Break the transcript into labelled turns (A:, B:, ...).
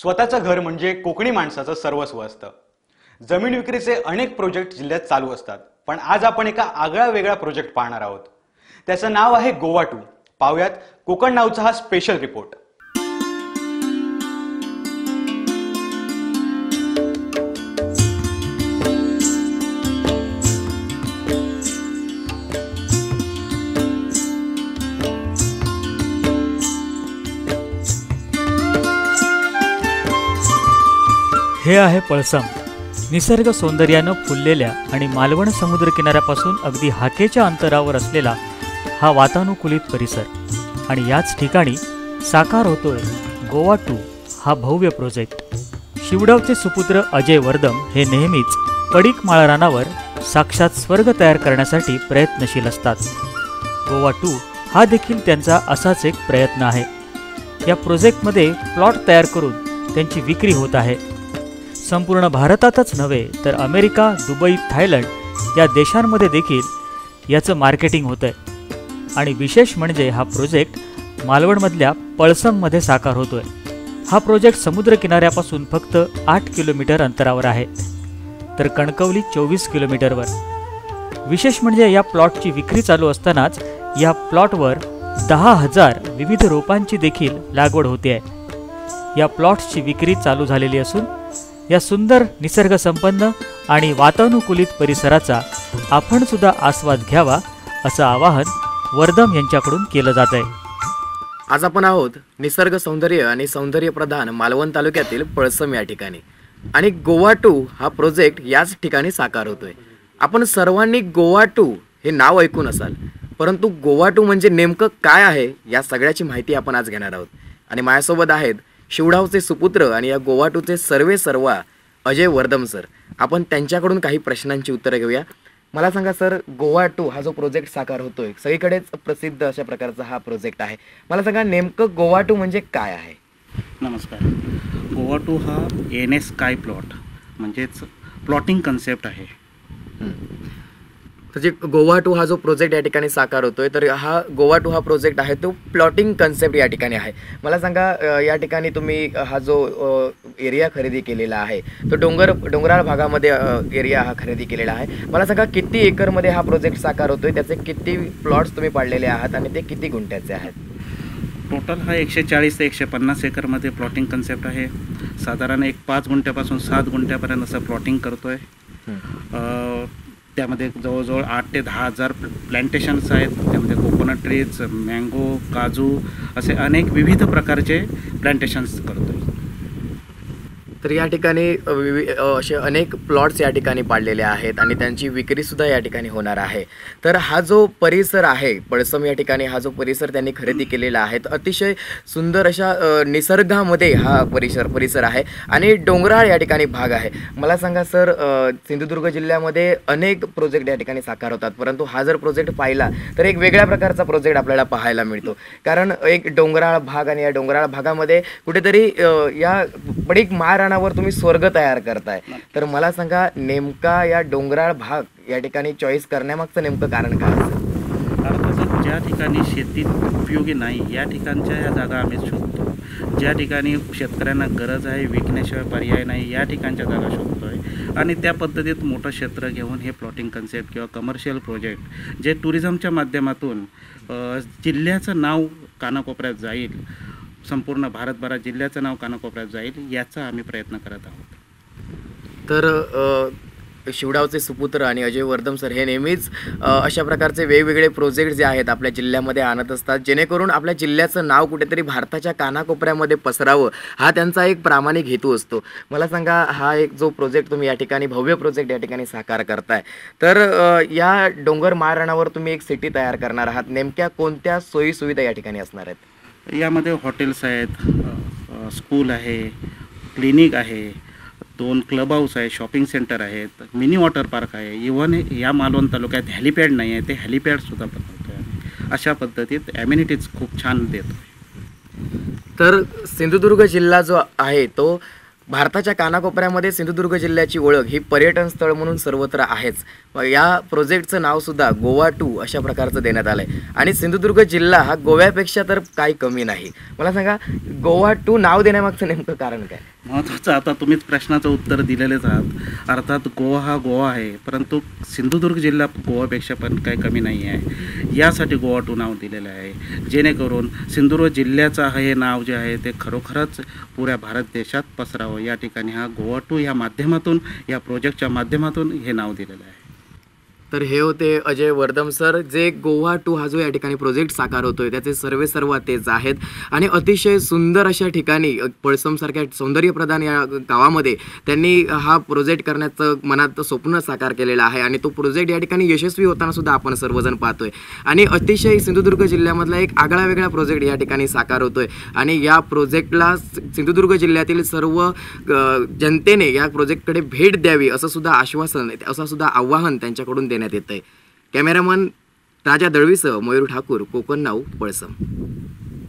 A: स्वतःचं घर म्हणजे कोकणी माणसाचं सर्वस्व असतं. जमीन विक्रीचे अनेक प्रोजेक्ट जिल्ह्यात चालू असतात. पण आज आपण एका आगळा वेगळा प्रोजेक्ट पाहणार आहोत. त्याचं नाव आहे गोवा टू. पाहुयात कोकण नावचा हा स्पेशल रिपोर्ट
B: हे आहे पळसम. निसर्ग सौंदर्यानं फुललेल्या आणि मालवण समुद्रकिनाऱ्यापासून अगदी हाकेच्या अंतरावर असलेला हा वातानुकूलित परिसर. आणि याच ठिकाणी साकार होतोय गोवा टू हा भव्य प्रोजेक्ट शिवडावचे सुपुत्र अजय वर्दम हे नेहमीच पडीक माळरानावर साक्षात स्वर्ग तयार करण्यासाठी प्रयत्नशील असतात. गोवा टू हा देखील त्यांचा असाच एक प्रयत्न आहे. या प्रोजेक्टमध्ये प्लॉट तयार करून त्यांची विक्री होत आहे. संपूर्ण भारतातच नव्हे तर अमेरिका दुबई थायलंड या देशांमध्ये देखील याचं मार्केटिंग होतं आहे आणि विशेष म्हणजे हा प्रोजेक्ट मालवणमधल्या पळसममध्ये साकार होतोय. हा प्रोजेक्ट समुद्रकिनाऱ्यापासून फक्त आठ किलोमीटर अंतरावर आहे तर कणकवली चोवीस किलोमीटरवर. विशेष म्हणजे या प्लॉटची विक्री चालू असतानाच या प्लॉटवर दहा हजार विविध रोपांची देखील लागवड होते आहे या प्लॉट्सची विक्री चालू झालेली असून या सुंदर निसर्गसंपन्न आणि वातानुकूलित परिसराचा आपण सुद्धा आस्वाद घ्यावा असं आवाहन वर्धम यांच्याकडून केलं जात आहे
C: आज आपण आहोत निसर्ग सौंदर्य आणि सौंदर्य प्रधान मालवण तालुक्यातील पळसम या ठिकाणी. आणि गोवा टू हा प्रोजेक्ट याच ठिकाणी साकार होतोय. आपण सर्वांनी गोवा टू हे नाव ऐकून असाल परंतु गोवा टू म्हणजे नेमकं काय आहे या सगळ्याची माहिती आपण आज घेणार आहोत. आणि माझ्यासोबत आहेत शिवडावचे सुपुत्र आणि या गोवा टूचे सर्वे सर्वा अजय वर्दम सर. आपण त्यांच्याकडून काही प्रश्नांची उत्तरं घेऊया. मला सांगा सर गोवा टू हा जो प्रोजेक्ट साकार होतोय सगळीकडेच प्रसिद्ध अशा प्रकारचा हा प्रोजेक्ट आहे. मला सांगा नेमकं गोवा टू म्हणजे काय आहे?
D: नमस्कार. गोवा टू हा एन एस स्काय प्लॉट म्हणजेच प्लॉटिंग कन्सेप्ट आहे.
C: तर जे गोवा टू हा जो प्रोजेक्ट या ठिकाणी साकार होतोय तर हा गोवा टू हा प्रोजेक्ट आहे तो प्लॉटिंग कन्सेप्ट या ठिकाणी आहे. मला सांगा या ठिकाणी तुम्ही हा जो एरिया खरेदी केलेला आहे तो डोंगर डोंगराळ भागामध्ये एरिया हा खरेदी केलेला आहे. मला सांगा किती एकरमध्ये हा प्रोजेक्ट साकार होतोय त्याचे किती प्लॉट्स तुम्ही पाडलेले आहात आणि ते किती गुंठ्याचे आहेत?
D: टोटल हा एकशे चाळीस ते एकशे पन्नास एकरमध्ये प्लॉटिंग कन्सेप्ट आहे. साधारण एक पाच गुंठ्यापासून सात गुंठ्यापर्यंत असं प्लॉटिंग करतो आहे त्यामध्ये जवळजवळ आठ ते दहा हजार प्लॅन्टेशन्स आहेत. त्यामध्ये कोकोनट ट्रीज मँगो काजू असे अनेक विविध प्रकारचे प्लॅन्टेशन्स करतो
C: तर या ठिकाणी विवि असे अनेक प्लॉट्स या ठिकाणी पाडलेले आहेत आणि त्यांची विक्रीसुद्धा या ठिकाणी होणार आहे. तर हा जो परिसर आहे पळसम या ठिकाणी हा जो परिसर त्यांनी खरेदी केलेला आहे तर अतिशय सुंदर अशा निसर्गामध्ये हा परिसर परिसर आहे आणि डोंगराळ या ठिकाणी भाग आहे. मला सांगा सर सिंधुदुर्ग जिल्ह्यामध्ये अनेक प्रोजेक्ट या ठिकाणी साकार होतात परंतु हा जर प्रोजेक्ट पाहिला तर एक वेगळ्या प्रकारचा प्रोजेक्ट आपल्याला पाहायला मिळतो. कारण एक डोंगराळ भाग आणि या डोंगराळ भागामध्ये कुठेतरी अ, या पडीक महाराणावर तुम्ही स्वर्ग तयार करताय. तर मला सांगा नेमका या डोंगराळ भाग या ठिकाणी चॉईस करण्यामागचं नेमकं कारण काय असेल
D: अर्थातच ज्या ठिकाणी शेतीत उपयोगी नाही या ठिकाणच्या या जागा आम्ही शोधतो. ज्या ठिकाणी शेतकऱ्यांना गरज आहे विकण्याशिवाय पर्याय नाही या ठिकाणच्या जागा शोधतोय. आणि त्या पद्धतीत मोठं क्षेत्र घेऊन हे प्लॉटिंग कन्सेप्ट किंवा कमर्शियल प्रोजेक्ट जे टुरिझमच्या माध्यमातून जिल्ह्याचं नाव कानाकोपऱ्यात जाईल संपूर्ण भारतभरात जिल्ह्याचं नाव कानाकोपऱ्यात जाईल याचा आम्ही प्रयत्न करत आहोत.
C: तर शिवडावचे सुपुत्र आणि अजय वर्धम सर हे नेहमीच अशा प्रकारचे वेगवेगळे प्रोजेक्ट जे आहेत आपल्या जिल्ह्यामध्ये आणत असतात जेणेकरून आपल्या जिल्ह्याचं नाव कुठेतरी भारताच्या कानाकोपऱ्यामध्ये पसरावं हा त्यांचा एक प्रामाणिक हेतू असतो. मला सांगा हा एक जो प्रोजेक्ट तुम्ही या ठिकाणी भव्य प्रोजेक्ट या ठिकाणी साकार करताय तर या डोंगर महाराणावर तुम्ही एक सिटी तयार करणार आहात नेमक्या कोणत्या सोयीसुविधा या ठिकाणी असणार आहेत?
D: यामध्ये हॉटेल्स आहेत स्कूल आहे क्लिनिक आहे दोन क्लब हाऊस आहे शॉपिंग सेंटर आहेत मिनी वॉटर पार्क आहे. इव्हन या मालवण तालुक्यात हॅलिपॅड नाही आहे ते हॅलिपॅडसुद्धा बनवतो आहे अशा पद्धतीत ॲम्युनिटीज खूप छान देतो
C: तर सिंधुदुर्ग जिल्हा जो आहे तो भारताच्या कानाकोपऱ्यामध्ये सिंधुदुर्ग जिल्ह्याची ओळख ही पर्यटन स्थळ म्हणून सर्वत्र आहेच. या प्रोजेक्टचं नाव सुद्धा गोवा टू अशा प्रकारचं देण्यात आलंय. आणि सिंधुदुर्ग जिल्हा हा गोव्यापेक्षा तर काही कमी नाही. मला सांगा गोवा टू नाव देण्यामागचं नेमकं कारण काय?
D: महत्त्वाचं आता तुम्हीच प्रश्नाचं उत्तर दिलेलेच आहात. अर्थात गोवा हा गोवा आहे परंतु सिंधुदुर्ग जिल्हा गोवापेक्षा पण काही कमी नाही आहे. यासाठी गोवा टू नाव दिलेलं आहे. जेणेकरून सिंधुदुर्ग जिल्ह्याचं हे नाव जे आहे ते खरोखरच पुऱ्या भारत देशात पसरावं या ठिकाणी हा गोवा टू या माध्यमातून या प्रोजेक्टच्या माध्यमातून हे नाव दिलेलं आहे.
C: तर हे होते अजय वर्धम सर जे गोवा टू हा जो या ठिकाणी प्रोजेक्ट साकार होतोय. त्याचे सर्वे सर्व तेच आहेत. आणि अतिशय सुंदर अशा ठिकाणी पळसमसारख्या सौंदर्यप्रधान या गावामध्ये त्यांनी हा प्रोजेक्ट करण्याचं मनात स्वप्न साकार केलेलं आहे. आणि तो प्रोजेक्ट या ठिकाणी यशस्वी होताना सुद्धा आपण सर्वजण पाहतोय. आणि अतिशय सिंधुदुर्ग जिल्ह्यामधला एक आगळा वेगळा प्रोजेक्ट या ठिकाणी साकार होतोय. आणि या प्रोजेक्टला सिंधुदुर्ग जिल्ह्यातील सर्व जनतेने या प्रोजेक्टकडे भेट द्यावी असं सुद्धा आश्वासन असं सुद्धा आव्हान त्यांच्याकडून देण्यात येत आहे कॅमेरामन राजा दळवीसह मयूर ठाकूर कोकण नाऊ पळसम.